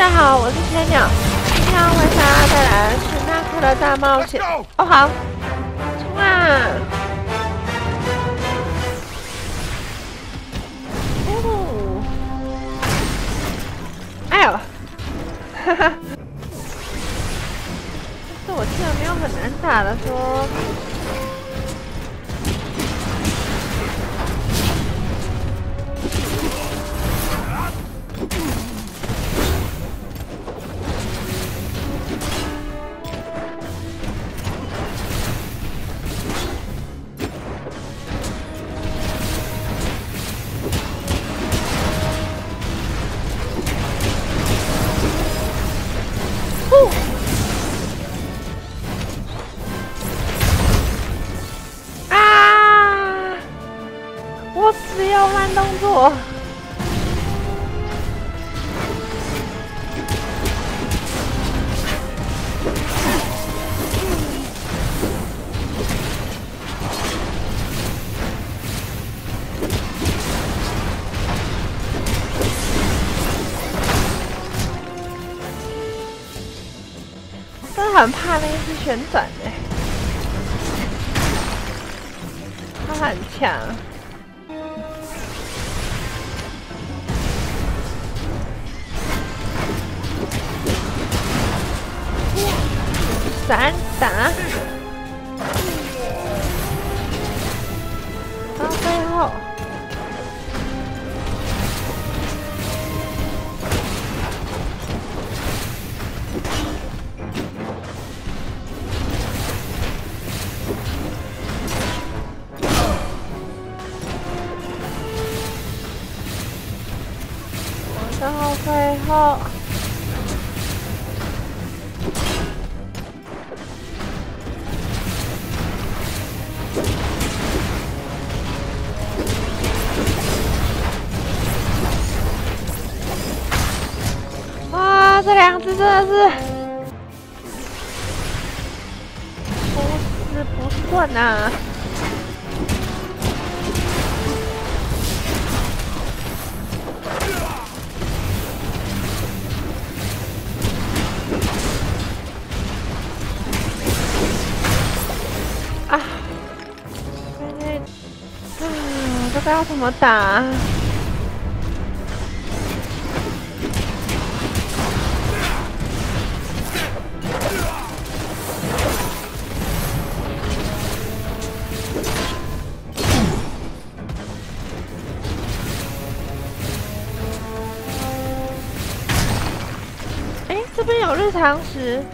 家好，我是千鸟，今天为大家带来的是纳克的大冒险。哦，好，冲啊！哦，哎呦，哈哈，但是我记得没有很难打的说。很怕那一只旋转的，他很强，闪打，最后，哇，这两只真的是不死不顺呐！这个要怎么打？哎，这边有日常石。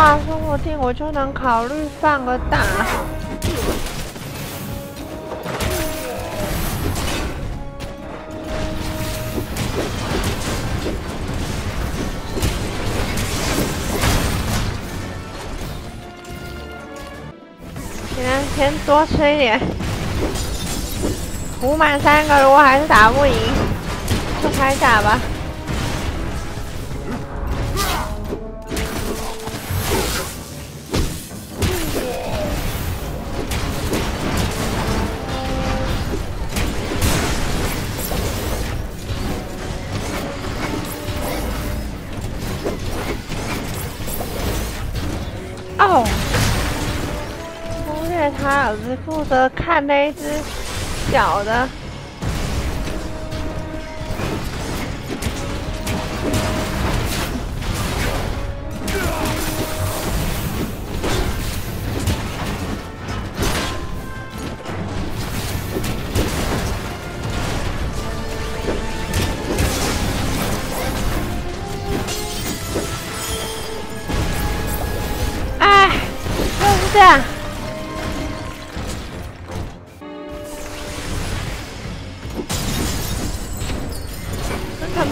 话说不听，我就能考虑放个大。现在先多吃一点，补满三个，如果还是打不赢，就开打吧。他老子负责看那只小的。哎要不这样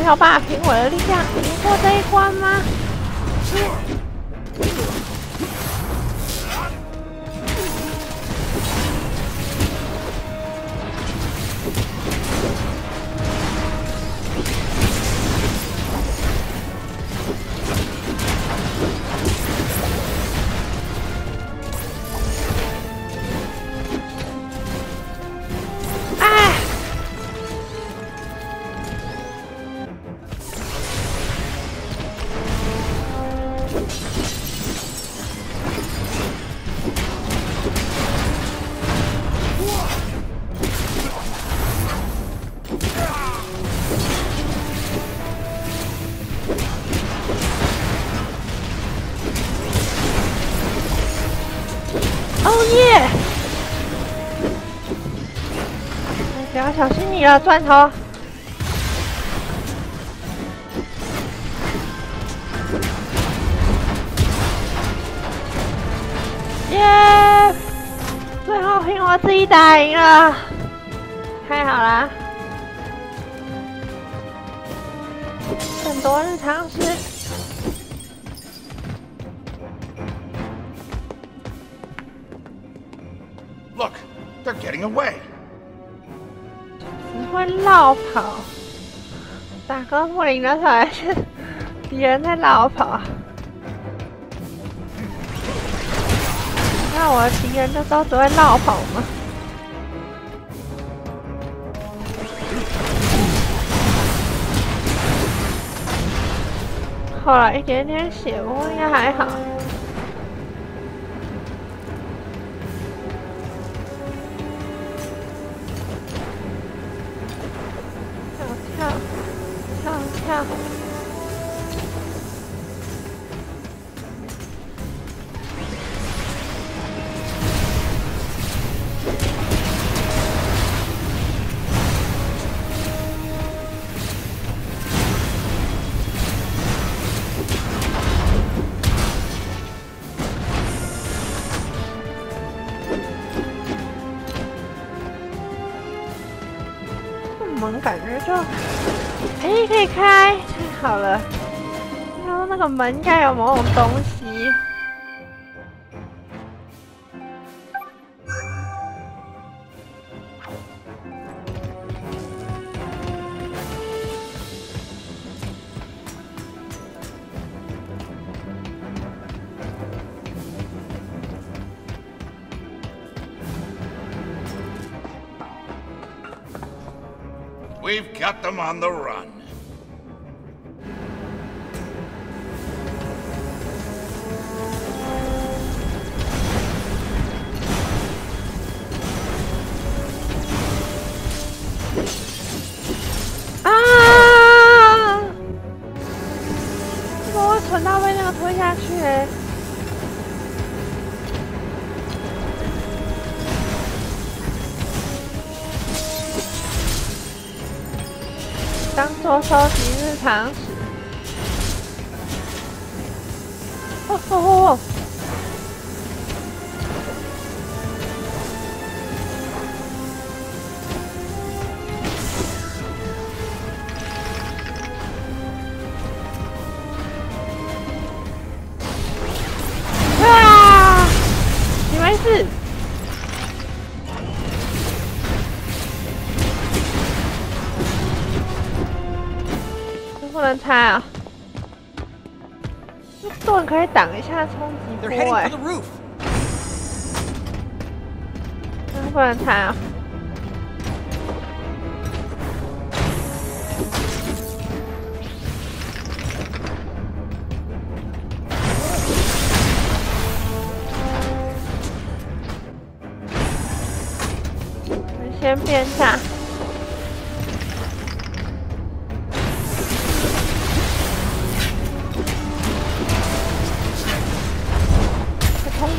真的没有办法凭我的力量赢过这一关吗？哦你了，钻头。耶！最后凭我自己打赢了，太好了！很多日常事。Look, they're getting away. 会绕跑，打哥布林的时候敌人在绕跑。那我的敌人就都只会绕跑吗？好了，一点点血，不过应该还好。门感觉就，哎，可以开，太好了。然后那个门应该有某种东西。We've got them on the run. Ah! 我存到被那个推下去。当 做收集日常挡一下冲击波哎。不能拆啊！先变下。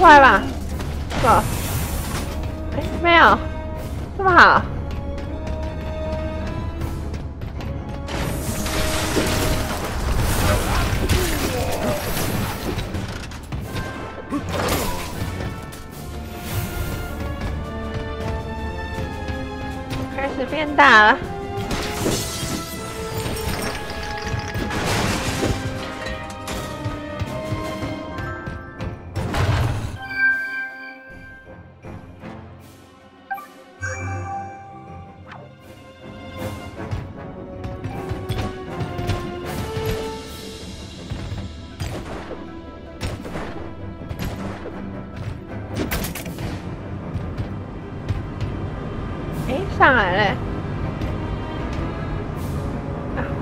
快吧，走！哎，没有，这么好，开始变大了。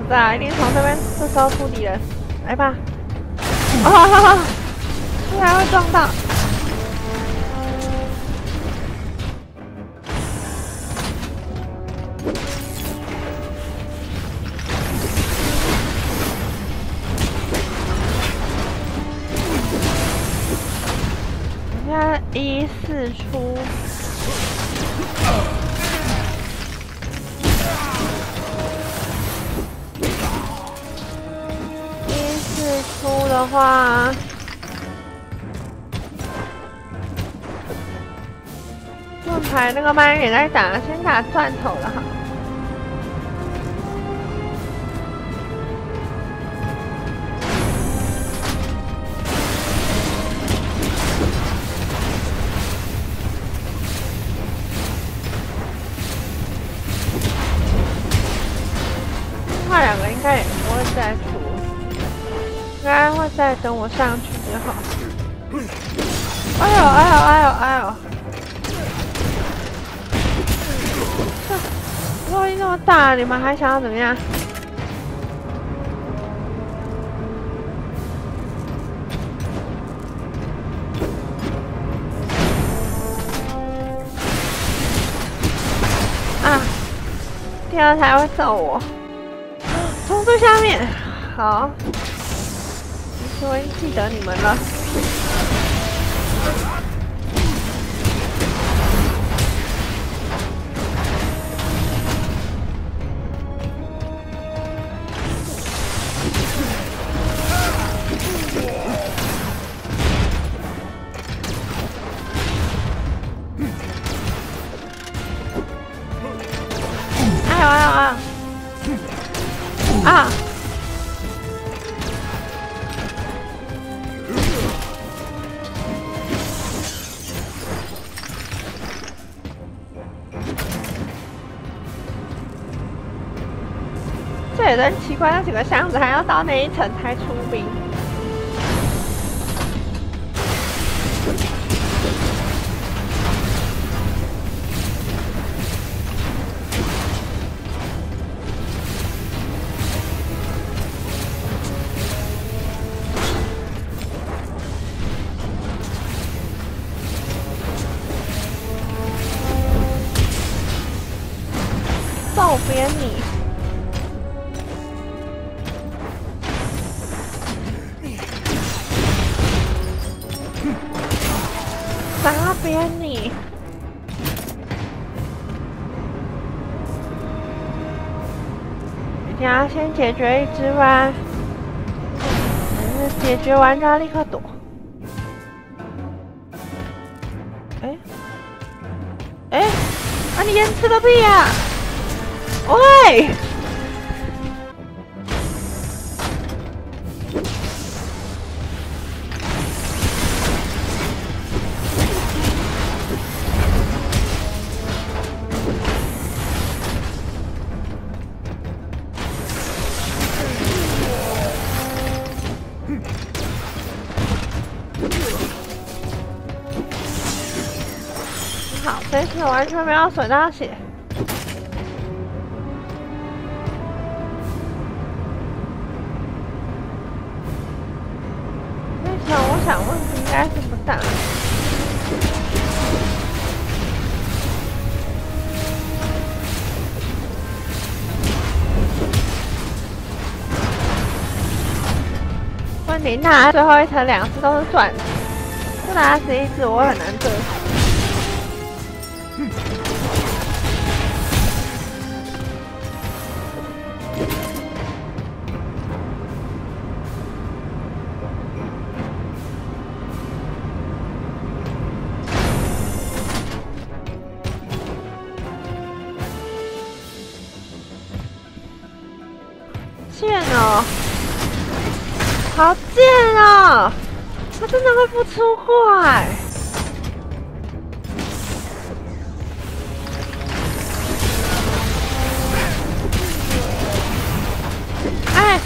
在，一定从这边这时候出敌人，来吧！啊哈哈哈！这还会撞到。一四出，哇，盾牌那个麦也在打，先打钻头了哈。等我上去之后。哎呦哎呦哎呦哎呦！这落力那么大，你们还想要怎么样？啊！第二台会揍我。从最下面，好，其实我已经记得你们了。哎呦哎呦哎呦！啊！这也真奇怪，那几个箱子还要到那一层才出兵。揍扁你！解决一只吧，解决完就要立刻躲。哎哎，啊你延迟个屁呀、喂！完全没有损到血。那想，我想问题应该是不大。问题那最后一层两次都是钻的，不拿死一只我很难对付。贱哦，好贱哦！他真的会不出怪。哎，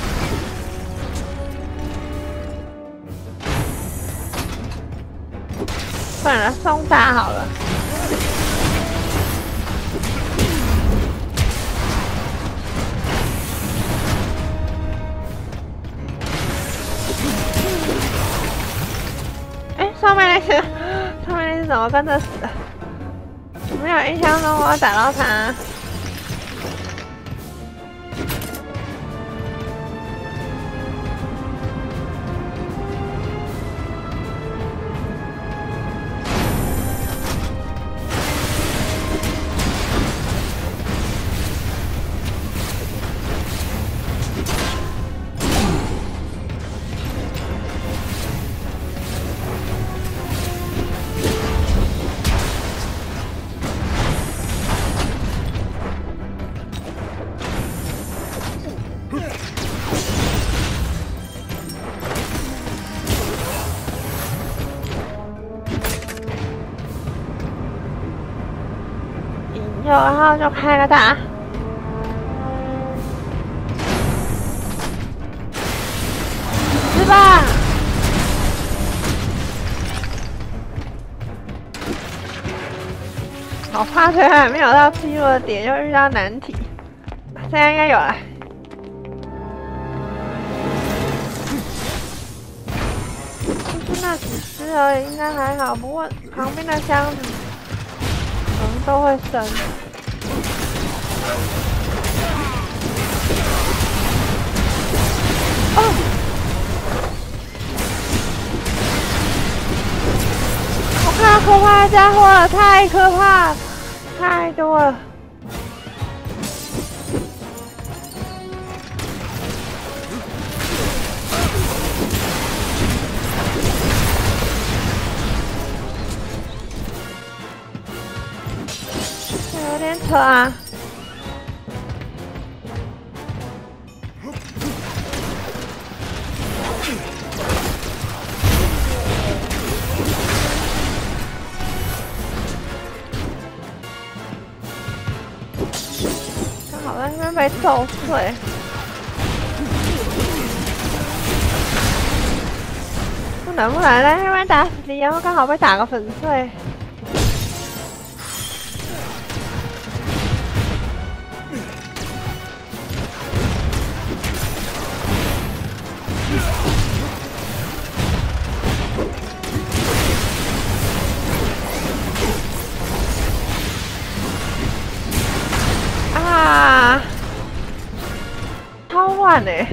算了，送他好了。上面那些，上面那些怎么跟着死？没有印象中我打到他。就然后就开个大，是吧？好怕，虽然没有到记录的点，就遇到难题。现在应该有了。就是那几只而已，应该还好。不过旁边的箱子可能都会生。哦！我看到可怕的家伙了，太可怕，太多了。有点扯啊！边被揍碎。不能不能在那边打死你，然后刚好被打个粉碎。超乱哎！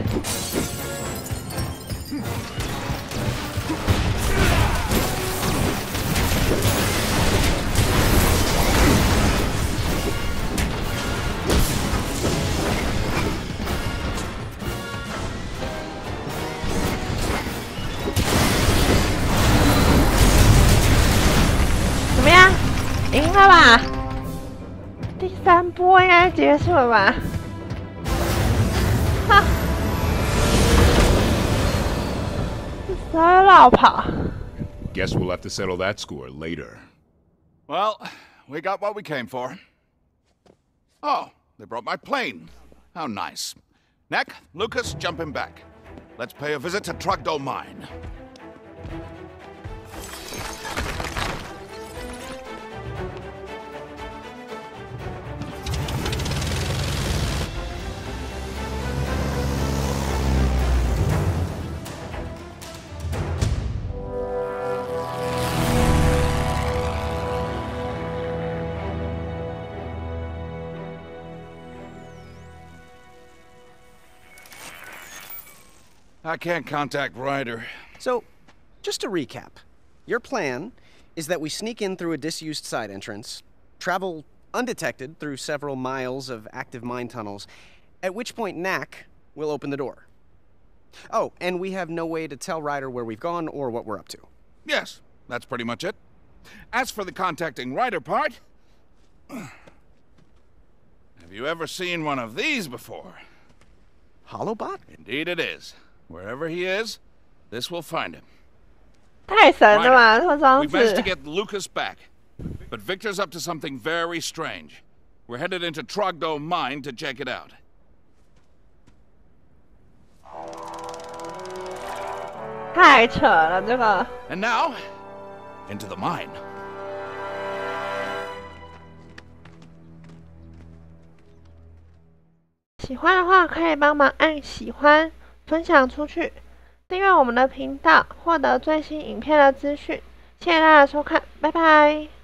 怎么样？赢了吧？第三波应该结束了吧？Guess we'll have to settle that score later. Well, we got what we came for. Oh, they brought my plane. How nice. Neck, Lucas, jump him back. Let's pay a visit to Trogdo Mine. 'I can't contact Ryder. So, just to recap, your plan is that we sneak in through a disused side entrance, travel undetected through several miles of active mine tunnels, at which point Knack will open the door. Oh, and we have no way to tell Ryder where we've gone or what we're up to. Yes, that's pretty much it. As for the contacting Ryder part, have you ever seen one of these before? Holobot? Indeed, it is. Wherever he is, this will find him. 太神了吧，这 Ryder, 装 we've managed to 置！ get Lucas back, but Victor's up to something very strange. We're headed into Trogdome Mine to check it out. 太扯了，这个。 And now, into the mine. 分享出去，订阅我们的频道，获得最新影片的资讯。谢谢大家收看，拜拜。